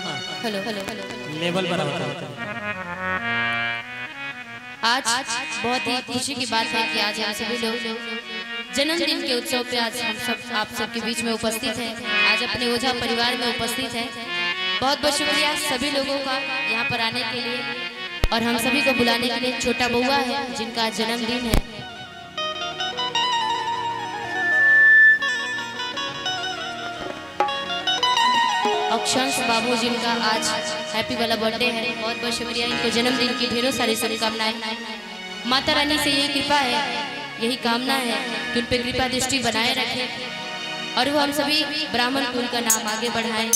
Hello hello level पर होता आज बहुत ही खुशी की बात है कि आज हम सभी लोग जन्मदिन के उत्सव पे आज हम सब आप सबके बीच में उपस्थित हैं। आज अपने ओझा परिवार में उपस्थित हैं। बहुत बहुत शुक्रिया सभी लोगों का यहाँ पर आने के लिए और हम सभी को बुलाने के लिए। छोटा बउआ है जिनका जन्मदिन है। अक्षांश बाबू जिनका आज हैप्पी वाला बर्थडे है। बहुत बहुत शुक्रिया इनको जन्मदिन की ढेरों सारी शुभकामनाएँ। माता रानी से यही कृपा है, यही कामना है कि उन पर कृपा दृष्टि बनाए रखें और वो हम सभी ब्राह्मण कुल का नाम आगे बढ़ाएँ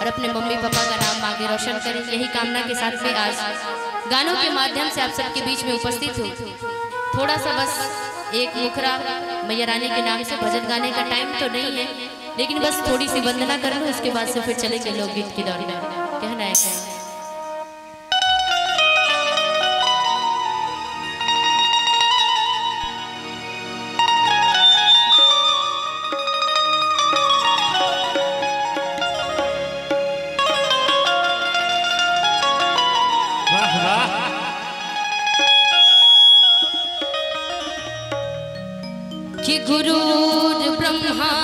और अपने मम्मी पापा का नाम आगे रोशन करें। यही कामना के साथ में आज गानों के माध्यम से आप सबके बीच में उपस्थित हूँ। थोड़ा सा बस एक मुखरा, मैया रानी के नाम से भजन गाने का टाइम तो नहीं है लेकिन बस थोड़ी सी वंदना कर लो उसके बाद से फिर चले चलेंगे लोकगीत की दौड़। में कहना है। गुरुर ब्रह्मा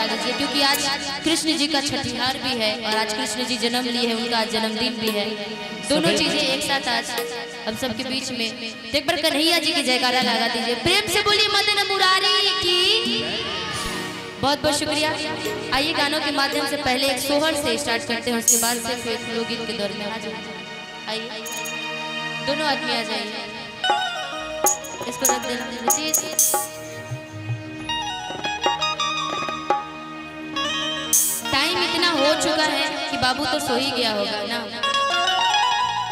लगा लीजिए क्योंकि आज कृष्ण जी का छठिहार भी है और आज कृष्ण जी जन्म लिए हैं उनका जन्मदिन भी है। दोनों चीज़ें एक साथ आज हम सबके बीच में एक बार कन्हैया जी की जयकारा लगा दीजिए। प्रेम से बोलिए मदन मुरारी की। बहुत बहुत शुक्रिया। आइए गानों के माध्यम से पहले एक सोहर से स्टार्ट करते हैं उसके बाद से फिर लोकगीत के दौर में आइए। दोनों आदमी आ जाइए। इसको रख देना। टाइम इतना हो चुका है कि बाबू तो सो ही गया होगा, ना?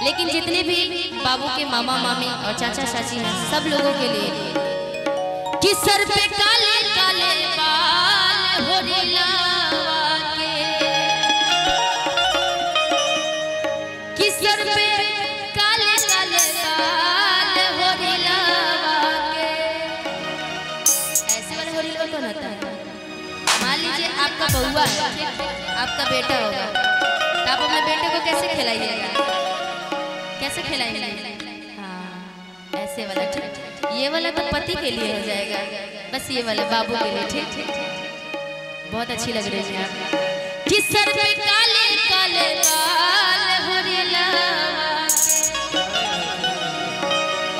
लेकिन जितने भी बाबू के मामा, मामी और चाचा, चाची हैं, सब लोगों के लिए, कि सर पे काले काले आपका बेटा होगा। तो आप अपने बेटे को कैसे खिलाइएगा? कैसे खिलाएँगे? हाँ ऐसे वाला ठीक। ये वाला तो पति के लिए हो जाएगा। बस ये वाला, बाबू के लिए ठीक। ठीक बहुत अच्छी लग रही है कि सर पे काले काले लावा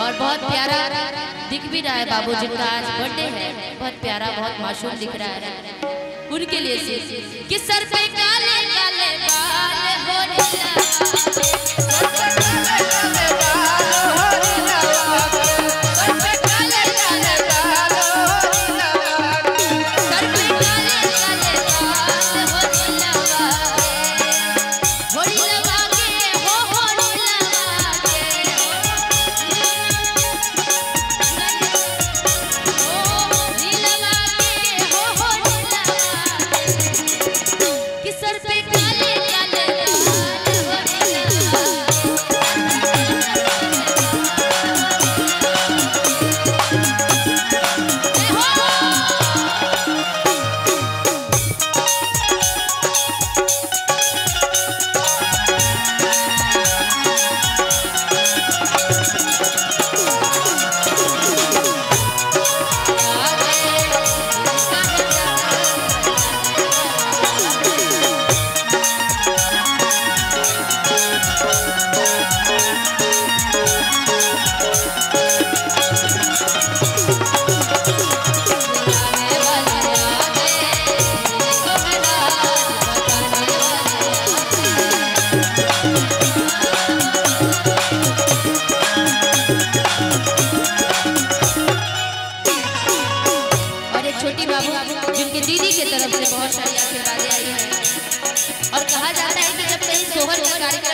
और बहुत प्यारा दिख भी रहा है बाबू जिनका आज बर्थडे है। बहुत प्यारा, बहुत मासूम दिख रहा है। उनके लिए से कि सर पे काले काले बाल हो।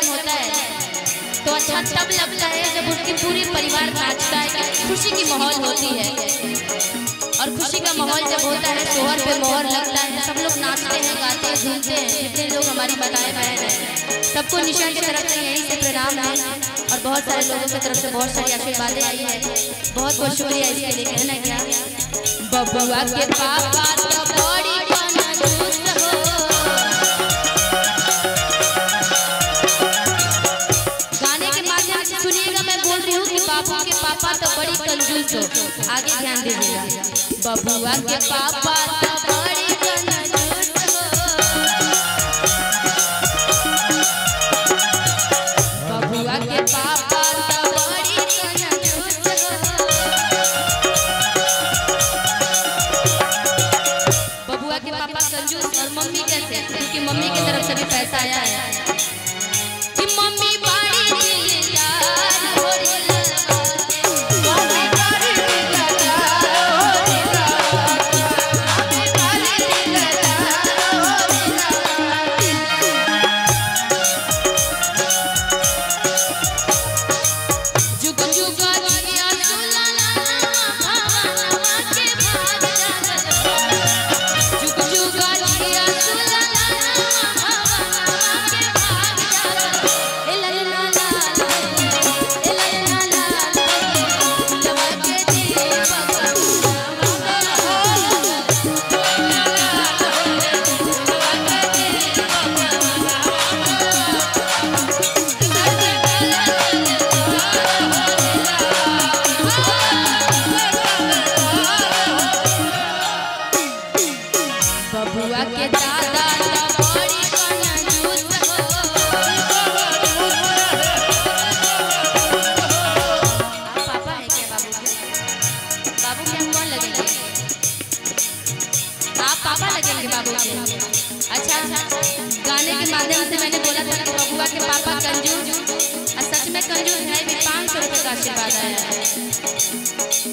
का कार्यक्रम होता है। तो अच्छा तब लगता है जब उनकी पूरी परिवार नाचता है खुशी की माहौल होती है। और खुशी का माहौल जब होता है सोहर पे मोहर लगता है, सब लोग नाचते हैं, गाते हैं झूमते हैं, जितने लोग हमारी माताएँ बहन हैं। सबको निशा की तरफ़ से यहीं से प्रणाम है। और बहुत सारे लोगों की तरफ़ से बहुत सारी आशीर्वादें आई है। बहुत बहुत शुक्रिया इसके लिए कहना क्या। बबुआ के पापा तो बड़ी। आगे ध्यान दीजिएगा। बबुआ के पापा तो के मम्मी कैसे? क्योंकि मम्मी की तरफ़ से भी पैसा आया है। कि मम्मी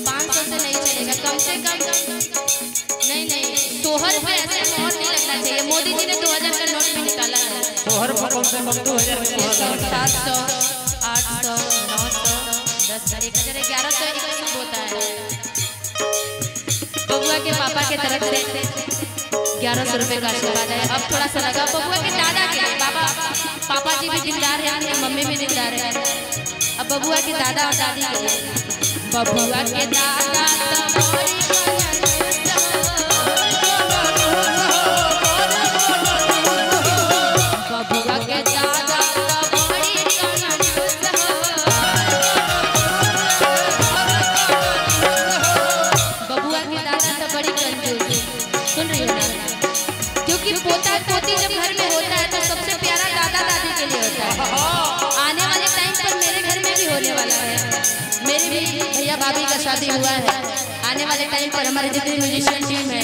पाँच सौ से नहीं चलेगा कम से कम नहीं नहीं सोहर पे ऐसे मोहर नहीं लगना चाहिए। मोदी जी ने 2000 का नोट भी निकाला है तोहर कम से कम दो हज़ार सात सौ आठ सौ नौ सौ दस एक हज़ार ग्यारह सौ इक्कीस होता है। बबुआ के पापा के तरफ़ से ग्यारह सौ रुपये का आशीर्वाद है। अब थोड़ा सा लगा। बबुआ के दादा के बाबा पापा जी भी दिलदार हैं मम्मी भी दिलदार है। अब बबुआ के दादा और दादी बबुआ के दादा होने वाला है। मेरे भी भैया भाभी का शादी हुआ है। आने वाले टाइम पर हमारे जितने म्यूजिशियन टीम है,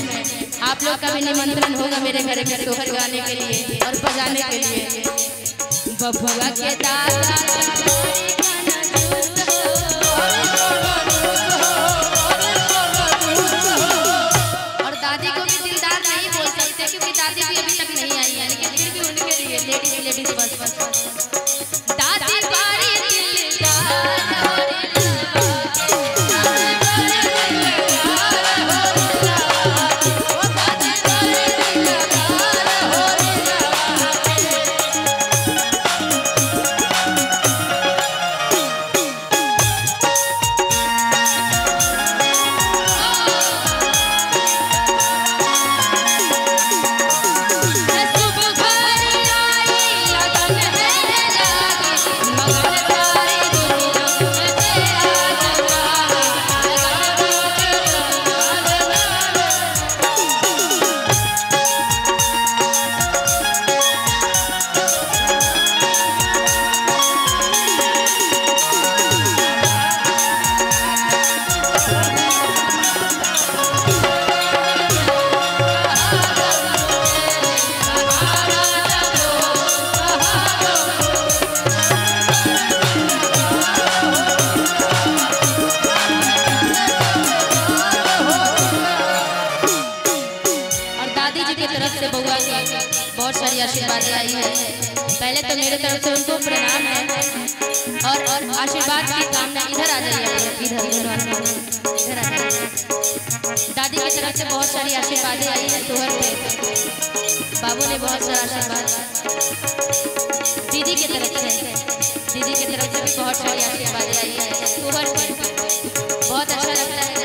आप लोग का भी निमंत्रण होगा मेरे घर में सोहर गाने के लिए और बजाने के के को लिए लेडीज़ लेडीज़ बस बस दादी आशीर्वाद आई है। पहले तो मेरे तरफ़ से उनको प्रणाम है और और आशीर्वाद की कामना इधर आ जाइए, इधर इधर इधर आ जाइए। दादी की तरफ़ से बहुत सारी आशीर्वादें आई है तोहर पे। बाबू ने बहुत सारा आशीर्वाद। दीदी की तरफ़ से, दीदी की तरफ़ से भी बहुत सारी आशीर्वादें आई है तोहर पे। बहुत अच्छा लगता है।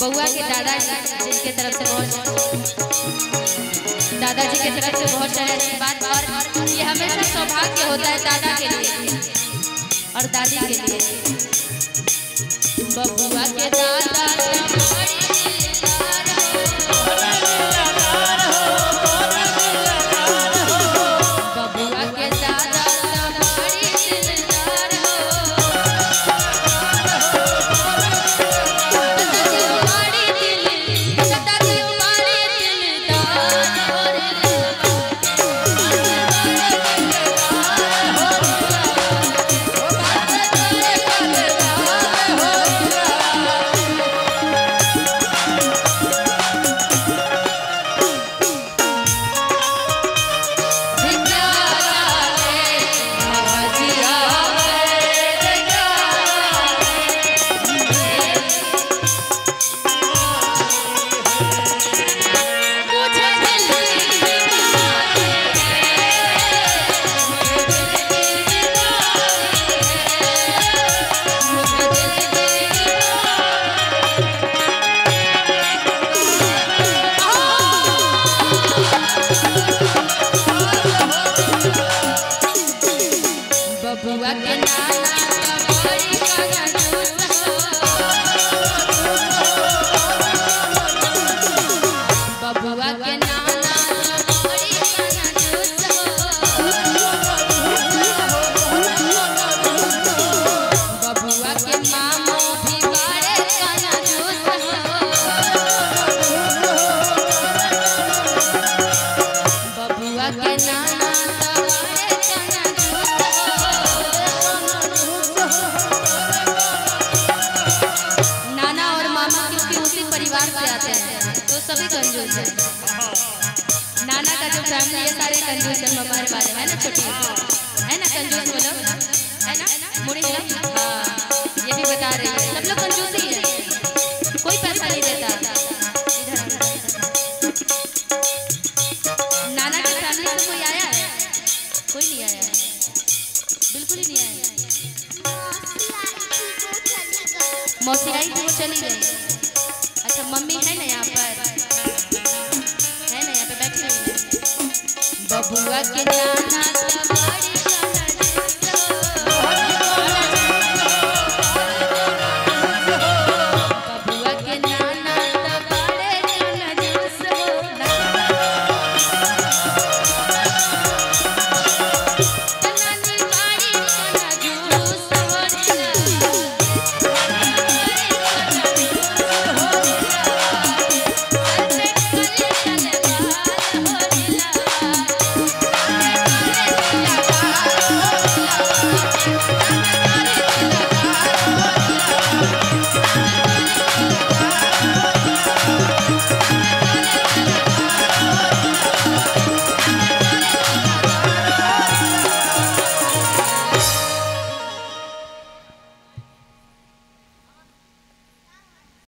बउआ के दादा के तरफ़ से बहुत दादाजी के तरफ़ से बहुत सारे आशीर्वाद और ये हमेशा सौभाग्य होता है दादा के लिए और दादी के लिए। बबुआ के दादा जो सारे कंजूस हमारे वाले है ना, छोटी है। ना, कंजूस है ना मुड़ी हाँ ये भी बता रही है। सब लोग कंजूस ही है। कोई पैसा नहीं देता। नाना के फैमिली से कोई आया है? कोई नहीं आया। है बिल्कुल ही नहीं आया। मौसी आई थी वो चली गई। अच्छा मम्मी है ना यहाँ पर? है है बबुआ के तो बड़ी